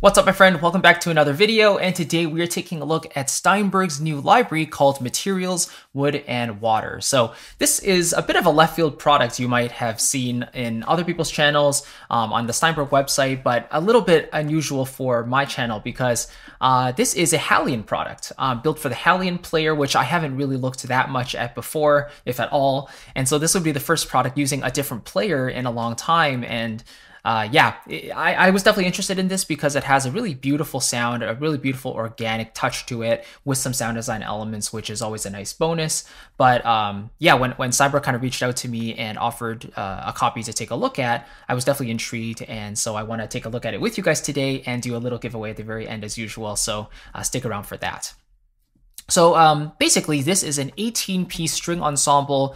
What's up my friend? Welcome back to another video and today we are taking a look at Steinberg's new library called Materials, Wood, and Water. So this is a bit of a left field product you might have seen in other people's channels um, on the Steinberg website, but a little bit unusual for my channel because uh, this is a Halion product um, built for the Halion player, which I haven't really looked that much at before, if at all. And so this would be the first product using a different player in a long time and uh, yeah, I, I, was definitely interested in this because it has a really beautiful sound, a really beautiful organic touch to it with some sound design elements, which is always a nice bonus. But um, yeah, when, when Cyber kind of reached out to me and offered uh, a copy to take a look at, I was definitely intrigued. And so I want to take a look at it with you guys today and do a little giveaway at the very end as usual. So uh, stick around for that. So um, basically, this is an 18 piece string ensemble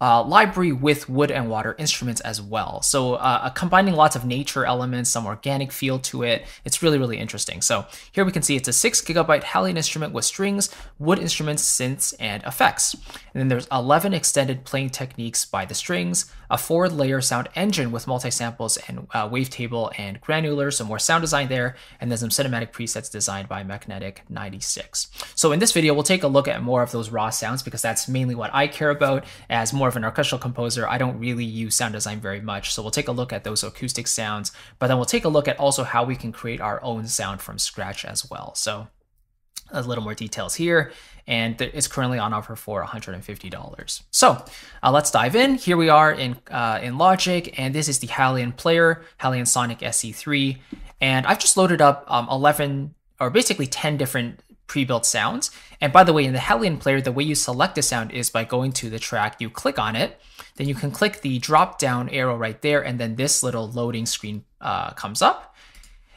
uh, library with wood and water instruments as well. So uh, combining lots of nature elements, some organic feel to it. It's really, really interesting. So here we can see it's a six gigabyte Halion instrument with strings, wood instruments, synths, and effects. And then there's 11 extended playing techniques by the strings, a four layer sound engine with multi-samples and uh, wavetable and granular, some more sound design there, and then some cinematic presets designed by Magnetic 96. So in this video, we'll take a look at more of those raw sounds because that's mainly what I care about as more of an orchestral composer, I don't really use sound design very much. So we'll take a look at those acoustic sounds, but then we'll take a look at also how we can create our own sound from scratch as well. So a little more details here and it's currently on offer for $150. So uh, let's dive in. Here we are in uh, in Logic, and this is the Halion player, Halion Sonic SE3, and I've just loaded up um, 11 or basically 10 different pre-built sounds. And by the way, in the Halion player, the way you select a sound is by going to the track, you click on it, then you can click the drop down arrow right there, and then this little loading screen uh, comes up.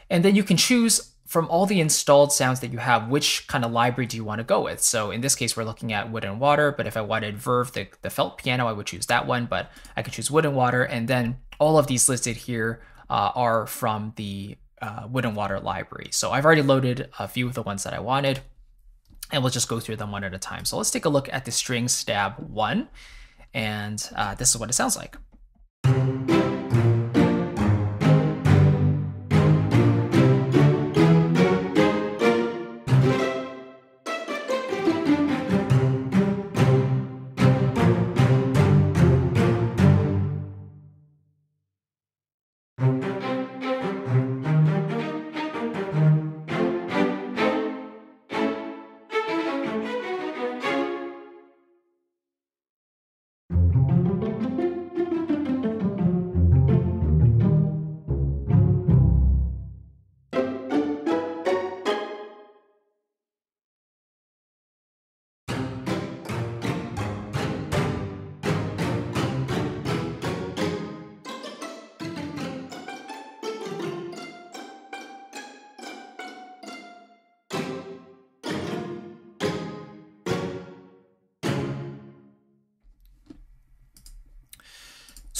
And then you can choose from all the installed sounds that you have, which kind of library do you want to go with? So in this case, we're looking at wood and water, but if I wanted Verve, the, the felt piano, I would choose that one, but I could choose wood and water. And then all of these listed here uh, are from the uh, wood and water library. So I've already loaded a few of the ones that I wanted and we'll just go through them one at a time. So let's take a look at the string stab one and uh, this is what it sounds like.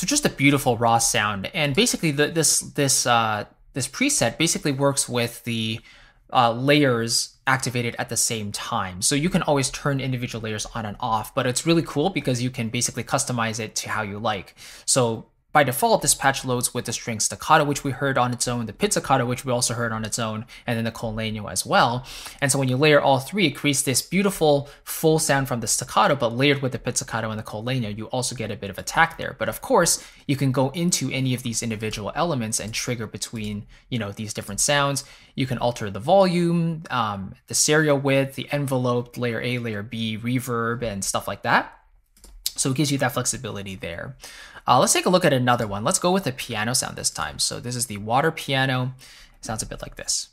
So just a beautiful raw sound, and basically the, this this uh, this preset basically works with the uh, layers activated at the same time. So you can always turn individual layers on and off, but it's really cool because you can basically customize it to how you like. So by default, this patch loads with the string staccato, which we heard on its own, the pizzicato, which we also heard on its own, and then the col legno as well. And so when you layer all three, it creates this beautiful full sound from the staccato, but layered with the pizzicato and the col legno, you also get a bit of attack there. But of course, you can go into any of these individual elements and trigger between, you know, these different sounds. You can alter the volume, um, the stereo width, the envelope, layer A, layer B, reverb, and stuff like that. So it gives you that flexibility there. Uh, let's take a look at another one. Let's go with a piano sound this time. So this is the water piano. It sounds a bit like this.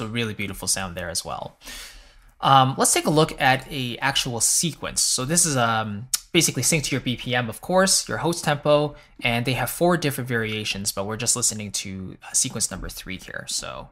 So really beautiful sound there as well. Um, let's take a look at a actual sequence. So this is um, basically synced to your BPM, of course, your host tempo, and they have four different variations, but we're just listening to uh, sequence number three here. So.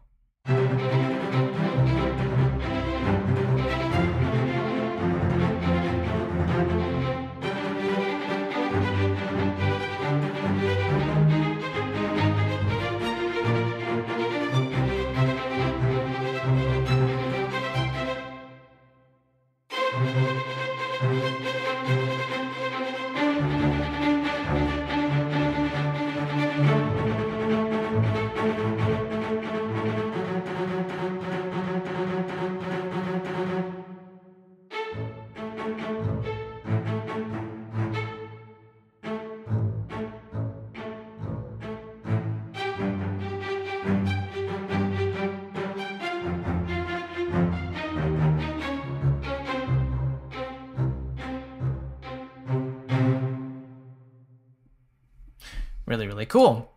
Really, cool.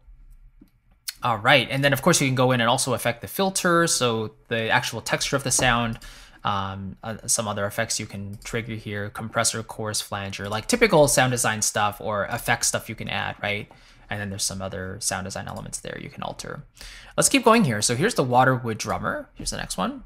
All right, and then of course you can go in and also affect the filter, so the actual texture of the sound, um, uh, some other effects you can trigger here, compressor, chorus, flanger, like typical sound design stuff or effect stuff you can add, right? And then there's some other sound design elements there you can alter. Let's keep going here. So here's the Waterwood drummer. Here's the next one.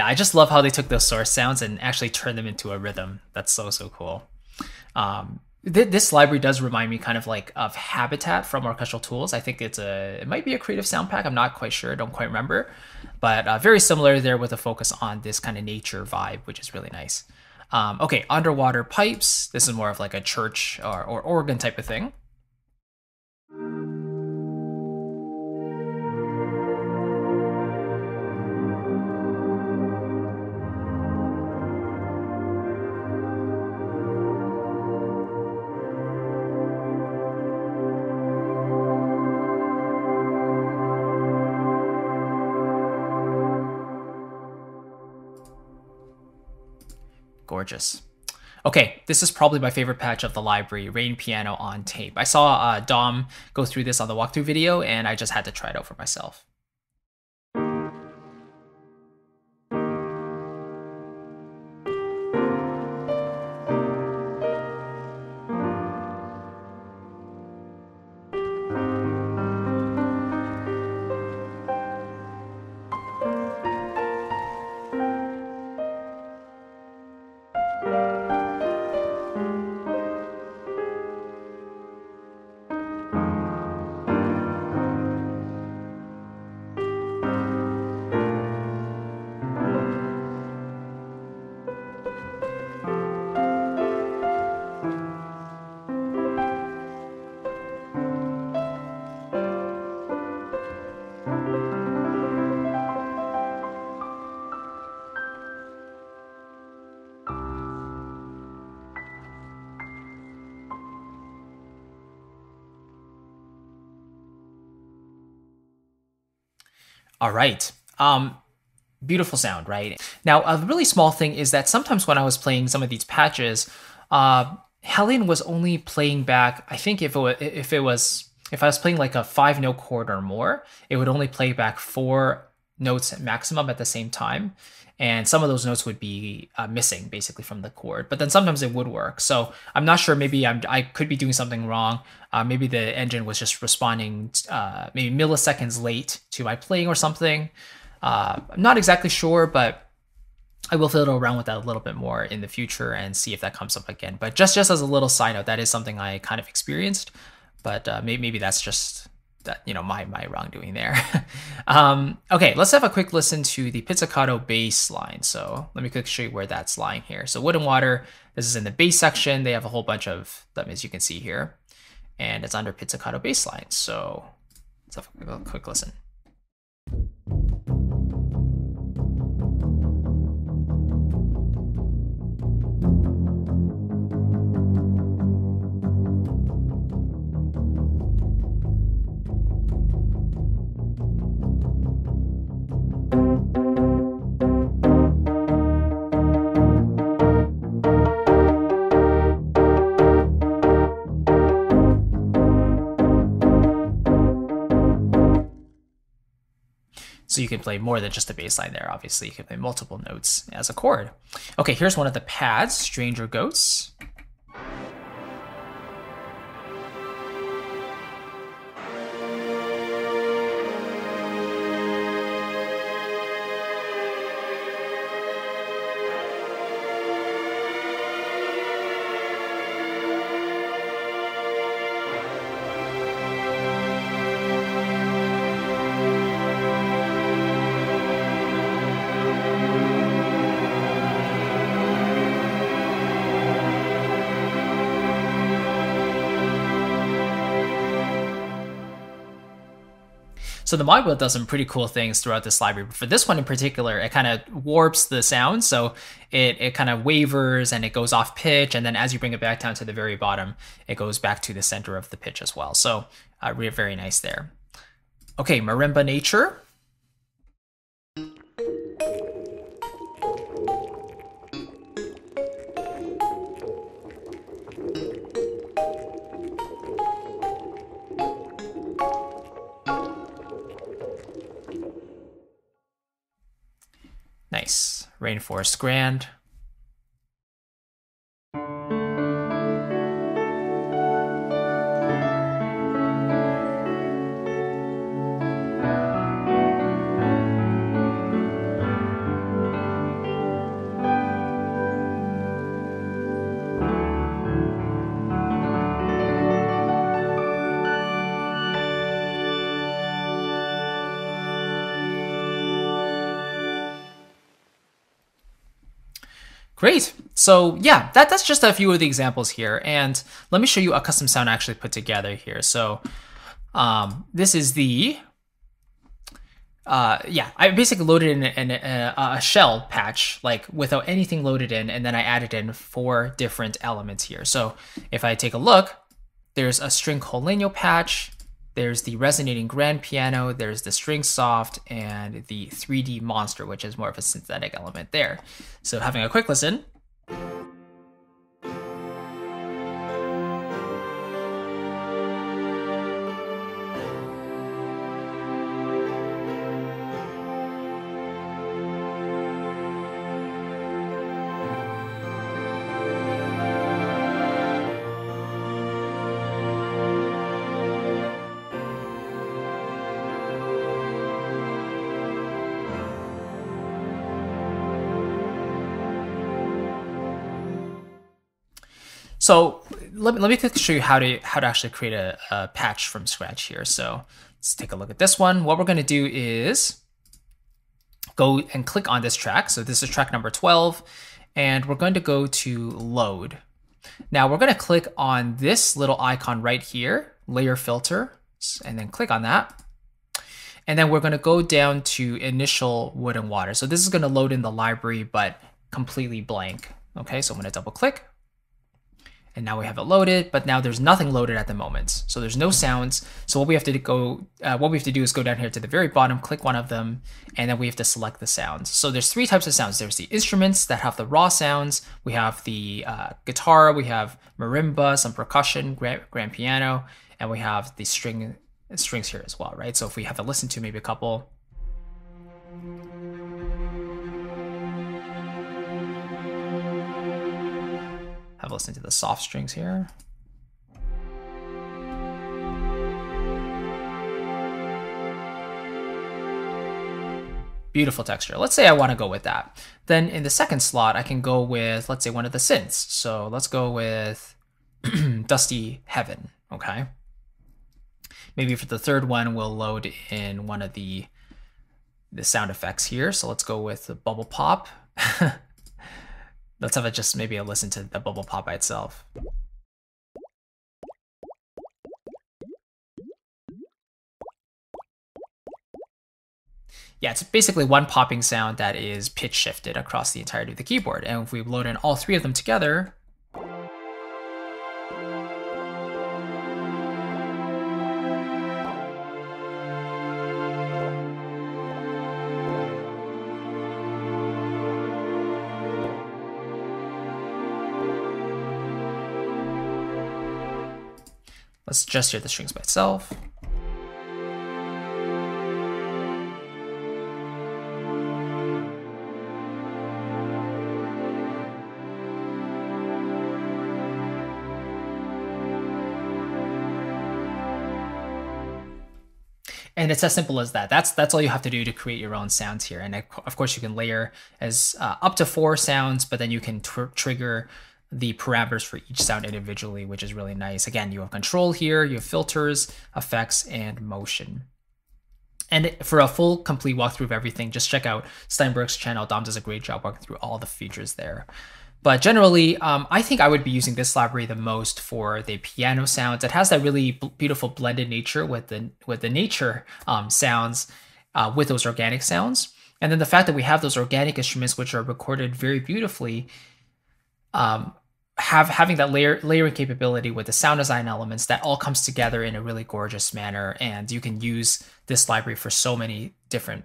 Yeah, I just love how they took those source sounds and actually turned them into a rhythm. That's so so cool. Um, th- this library does remind me kind of like of Habitat from Orchestral Tools. I think it's a it might be a creative sound pack. I'm not quite sure. I don't quite remember, but uh, very similar there with a focus on this kind of nature vibe, which is really nice. Um, okay, underwater pipes. This is more of like a church or, or organ type of thing. Gorgeous. Okay, this is probably my favorite patch of the library, Rain Piano on tape. I saw uh, Dom go through this on the walkthrough video, and I just had to try it out for myself. All right. Um, beautiful sound, right? Now, a really small thing is that sometimes when I was playing some of these patches, uh, Halion was only playing back. I think if it was, if it was if I was playing like a five note chord or more, it would only play back four notes maximum at the same time and some of those notes would be uh, missing basically from the chord but then sometimes it would work so i'm not sure maybe I'm, i could be doing something wrong uh, maybe the engine was just responding uh, maybe milliseconds late to my playing or something uh, i'm not exactly sure but I will fiddle around with that a little bit more in the future and see if that comes up again. But just just as a little side note, that is something I kind of experienced. But uh, maybe, maybe that's just that you know my my wrongdoing there. um, okay, let's have a quick listen to the pizzicato bass line. So let me quickly show you where that's lying here. So Wood and Water, this is in the bass section. They have a whole bunch of them as you can see here, and it's under pizzicato bass line. So let's have a quick listen. So you can play more than just a bass line there. Obviously, you can play multiple notes as a chord. Okay, here's one of the pads, Stranger Goats. So the mod wheel does some pretty cool things throughout this library. But for this one in particular, it kind of warps the sound. So it, it kind of wavers and it goes off pitch. And then as you bring it back down to the very bottom, it goes back to the center of the pitch as well. So uh, very nice there. Okay, Marimba Nature. Rainforest Grand. Great. So yeah, that, that's just a few of the examples here. And let me show you a custom sound I actually put together here. So um, this is the, uh, yeah, I basically loaded in a, a, a, shell patch, like without anything loaded in, and then I added in four different elements here. So if I take a look, there's a string called patch, there's the resonating grand piano, there's the string soft, and the 3D monster, which is more of a synthetic element there. So having a quick listen. So let me, let me show you how to how to actually create a, a patch from scratch here. So let's take a look at this one. What we're going to do is go and click on this track. So this is track number 12, and we're going to go to load. Now we're going to click on this little icon right here, layer filter, and then click on that. And then we're going to go down to initial wood and water. So this is going to load in the library, but completely blank. Okay, so I'm going to double click and now we have it loaded, but now there's nothing loaded at the moment. So there's no sounds. So what we have to go, uh, what we have to do is go down here to the very bottom, click one of them, and then we have to select the sounds. So there's three types of sounds. There's the instruments that have the raw sounds. We have the uh, guitar, we have marimba, some percussion, grand, grand piano, and we have the string strings here as well, right? So if we have to listen to maybe a couple, Have a listen to the soft strings here. Beautiful texture. Let's say I want to go with that. Then in the second slot, I can go with, let's say, one of the synths. So let's go with Dusty Heaven, okay? Maybe for the third one, we'll load in one of the, the sound effects here. So let's go with the bubble pop. Let's have a just maybe a listen to the bubble pop by itself. Yeah, it's basically one popping sound that is pitch shifted across the entirety of the keyboard. And if we load in all three of them together, Let's just hear the strings by itself. and it's as simple as that. That's that's all you have to do to create your own sounds here. And of course, you can layer as uh, up to four sounds, but then you can tr trigger the parameters for each sound individually, which is really nice. Again, you have control here, you have filters, effects, and motion. And for a full complete walkthrough of everything, just check out Steinberg's channel. Dom does a great job walking through all the features there. But generally, um, I think I would be using this library the most for the piano sounds. It has that really beautiful blended nature with the with the nature um, sounds uh, with those organic sounds. And then the fact that we have those organic instruments which are recorded very beautifully um, have having that layer layering capability with the sound design elements that all comes together in a really gorgeous manner. And you can use this library for so many different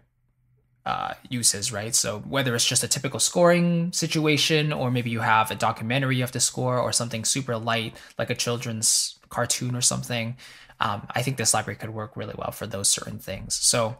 uh, uses right? So whether it's just a typical scoring situation or maybe you have a documentary you have to score or something super light like a children's cartoon or something um, i think this library could work really well for those certain things. So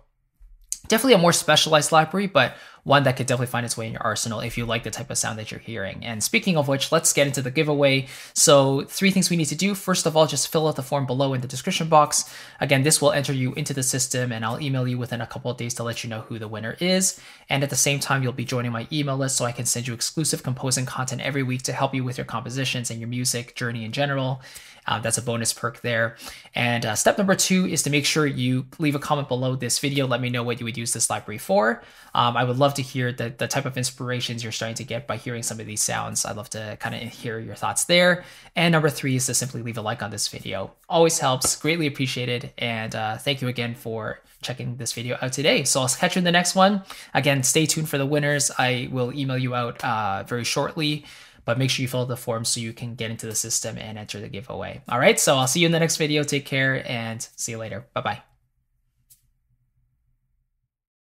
definitely a more specialized library, but one that could definitely find its way in your arsenal if you like the type of sound that you're hearing. And speaking of which, let's get into the giveaway. So three things we need to do. First of all, just fill out the form below in the description box. Again, this will enter you into the system and I'll email you within a couple of days to let you know who the winner is. And at the same time, you'll be joining my email list so I can send you exclusive composing content every week to help you with your compositions and your music journey in general. Um, that's a bonus perk there. And uh, step number two is to make sure you leave a comment below this video. Let me know what you would use this library for. Um, I would love to hear the, the type of inspirations you're starting to get by hearing some of these sounds. I'd love to kind of hear your thoughts there. And number three is to simply leave a like on this video. Always helps, greatly appreciated. And uh, thank you again for checking this video out today. So I'll catch you in the next one. Again, stay tuned for the winners. I will email you out uh, very shortly but make sure you fill out the form so you can get into the system and enter the giveaway. All right, so I'll see you in the next video. Take care and see you later. Bye bye.